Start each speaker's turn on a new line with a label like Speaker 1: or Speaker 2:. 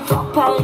Speaker 1: drop out.